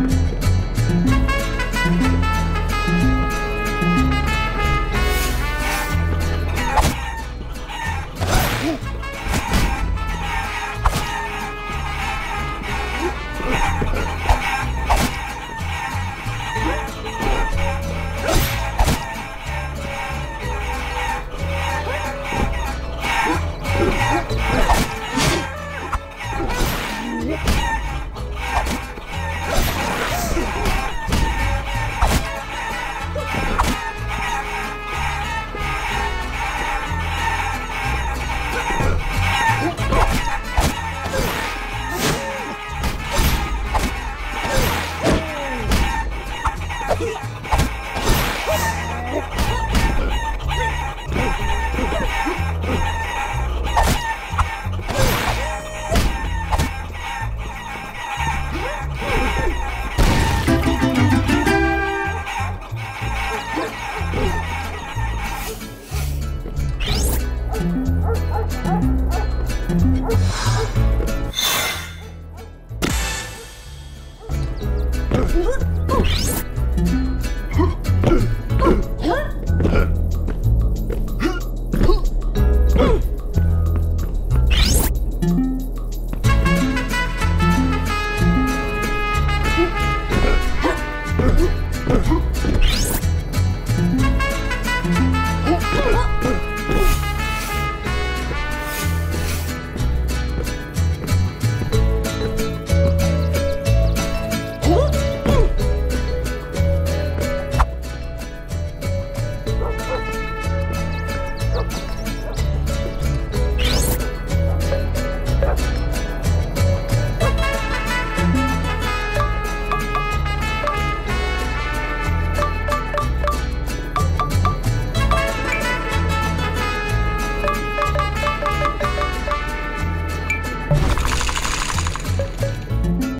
なんですよ。